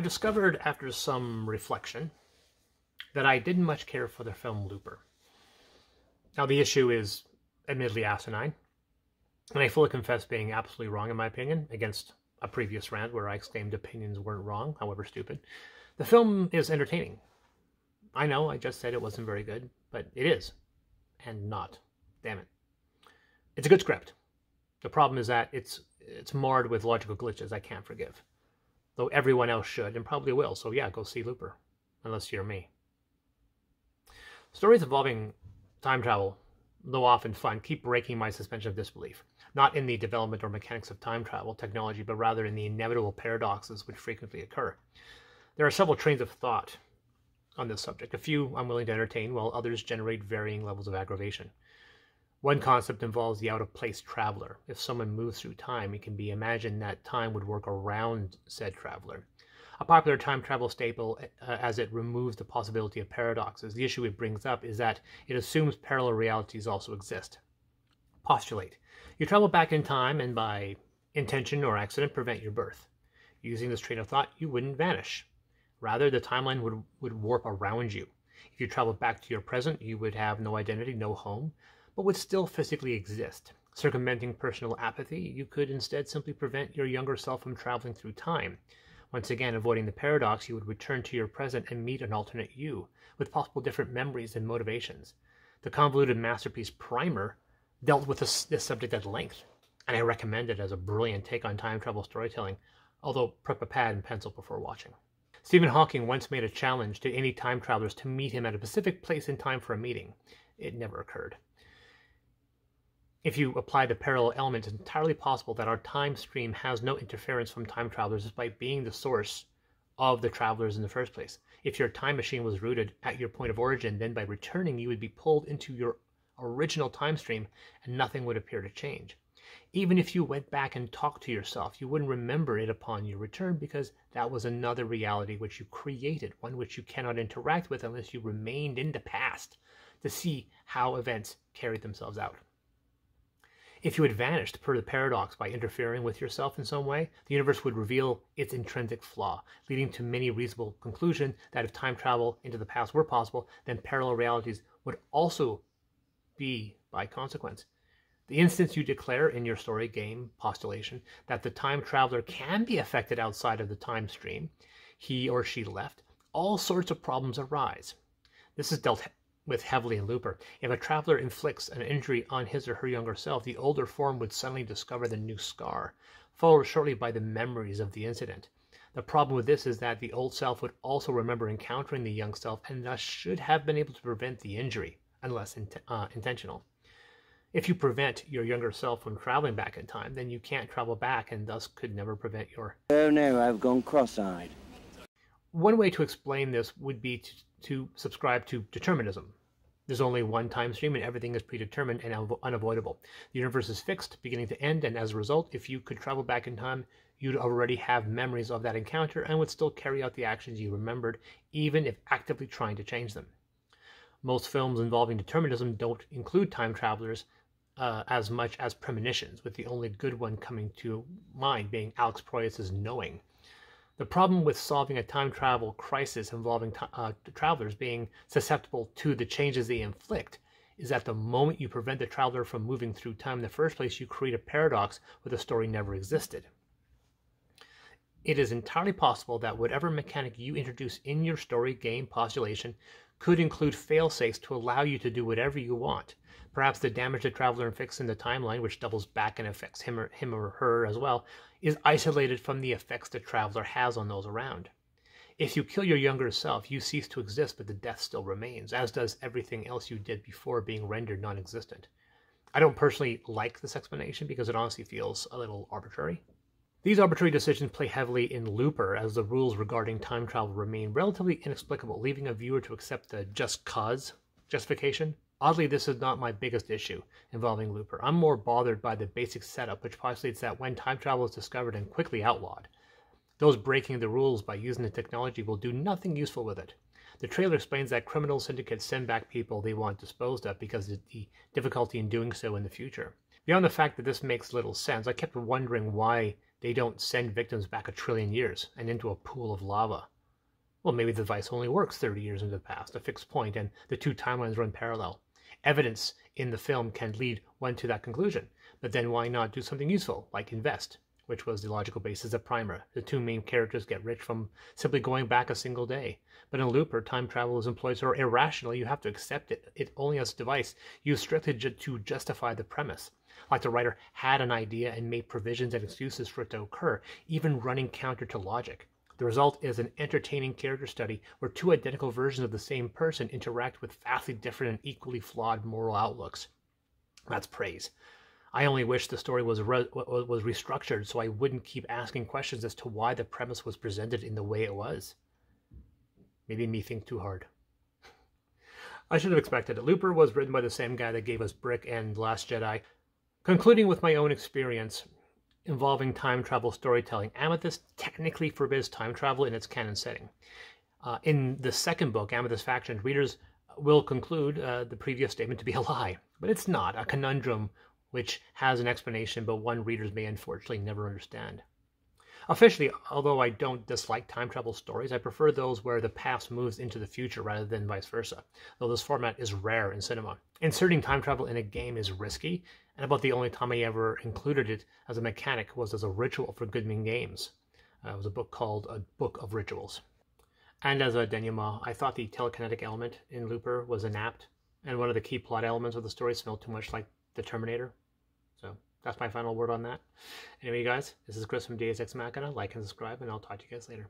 I've discovered after some reflection that I didn't much care for the film Looper. Now, the issue is admittedly asinine, and I fully confess being absolutely wrong in my opinion against a previous rant where I exclaimed opinions weren't wrong, however stupid. The film is entertaining. I know I just said it wasn't very good, but it is. And not. Damn it. It's a good script. The problem is that it's it's marred with logical glitches I can't forgive. Though everyone else should and probably will, so yeah, go see Looper. Unless you're me. Stories involving time travel, though often fun, keep breaking my suspension of disbelief not in the development or mechanics of time travel technology, but rather in the inevitable paradoxes which frequently occur. There are several trains of thought on this subject. A few I'm willing to entertain, while others generate varying levels of aggravation. One concept involves the out of place traveler. If someone moves through time, it can be imagined that time would work around said traveler. A popular time travel staple uh, as it removes the possibility of paradoxes. The issue it brings up is that it assumes parallel realities also exist. Postulate you travel back in time and by intention or accident prevent your birth. Using this train of thought, you wouldn't vanish. Rather, the timeline would, would warp around you. If you traveled back to your present, you would have no identity, no home, but would still physically exist. Circumventing personal apathy, you could instead simply prevent your younger self from traveling through time. Once again, avoiding the paradox, you would return to your present and meet an alternate you, with possible different memories and motivations. The convoluted masterpiece Primer dealt with this, this subject at length, and I recommend it as a brilliant take on time travel storytelling, although prep a pad and pencil before watching. Stephen Hawking once made a challenge to any time travelers to meet him at a specific place in time for a meeting. It never occurred. If you apply the parallel element, it's entirely possible that our time stream has no interference from time travelers despite being the source of the travelers in the first place. If your time machine was rooted at your point of origin, then by returning, you would be pulled into your original time stream and nothing would appear to change. Even if you went back and talked to yourself, you wouldn't remember it upon your return because that was another reality which you created, one which you cannot interact with unless you remained in the past to see how events carried themselves out. If you had vanished per the paradox by interfering with yourself in some way, the universe would reveal its intrinsic flaw, leading to many reasonable conclusions that if time travel into the past were possible, then parallel realities would also be by consequence. The instance you declare in your story game postulation that the time traveler can be affected outside of the time stream he or she left, all sorts of problems arise. This is dealt with heavily in Looper. If a traveler inflicts an injury on his or her younger self, the older form would suddenly discover the new scar, followed shortly by the memories of the incident. The problem with this is that the old self would also remember encountering the young self and thus should have been able to prevent the injury unless in, uh, intentional. If you prevent your younger self from traveling back in time, then you can't travel back and thus could never prevent your. Oh no, I've gone cross eyed. One way to explain this would be to, to subscribe to determinism. There's only one time stream and everything is predetermined and unavoidable. The universe is fixed, beginning to end, and as a result, if you could travel back in time, you'd already have memories of that encounter and would still carry out the actions you remembered, even if actively trying to change them. Most films involving determinism don't include time travelers uh, as much as premonitions, with the only good one coming to mind being Alex Proyas's Knowing. The problem with solving a time travel crisis involving uh, travelers being susceptible to the changes they inflict is that the moment you prevent the traveler from moving through time in the first place, you create a paradox where the story never existed. It is entirely possible that whatever mechanic you introduce in your story, game, postulation could include failsafes to allow you to do whatever you want. Perhaps the damage the traveler inflicts in the timeline, which doubles back and affects him or, him or her as well, is isolated from the effects the traveler has on those around. If you kill your younger self, you cease to exist, but the death still remains, as does everything else you did before being rendered non existent. I don't personally like this explanation because it honestly feels a little arbitrary. These arbitrary decisions play heavily in Looper as the rules regarding time travel remain relatively inexplicable, leaving a viewer to accept the just cause justification. Oddly, this is not my biggest issue involving Looper. I'm more bothered by the basic setup, which postulates that when time travel is discovered and quickly outlawed, those breaking the rules by using the technology will do nothing useful with it. The trailer explains that criminal syndicates send back people they want disposed of because of the difficulty in doing so in the future. Beyond the fact that this makes little sense, I kept wondering why They don't send victims back a trillion years and into a pool of lava. Well, maybe the device only works 30 years into the past, a fixed point, and the two timelines run parallel. Evidence in the film can lead one to that conclusion, but then why not do something useful, like invest, which was the logical basis of Primer. The two main characters get rich from simply going back a single day. But in Looper, time travel is employed so irrationally you have to accept it. It only as a device used strictly to justify the premise. Like the writer had an idea and made provisions and excuses for it to occur, even running counter to logic. The result is an entertaining character study where two identical versions of the same person interact with vastly different and equally flawed moral outlooks. That's praise. I only wish the story was re- was restructured so I wouldn't keep asking questions as to why the premise was presented in the way it was. Maybe me think too hard. I should have expected it. Looper was written by the same guy that gave us Brick and Last Jedi. Concluding with my own experience involving time travel storytelling, Amethyst technically forbids time travel in its canon setting. Uh, in the second book, Amethyst Faction, readers will conclude uh, the previous statement to be a lie, but it's not a conundrum which has an explanation, but one readers may unfortunately never understand. Officially, although I don't dislike time travel stories, I prefer those where the past moves into the future rather than vice versa, though this format is rare in cinema. Inserting time travel in a game is risky, and about the only time I ever included it as a mechanic was as a ritual for Goodman Games. Uh, it was a book called A Book of Rituals. And as a denouement, I thought the telekinetic element in Looper was inapt, and one of the key plot elements of the story smelled too much like the Terminator. So that's my final word on that. Anyway, guys, this is Chris from Dias Ex Machina. Like and subscribe, and I'll talk to you guys later.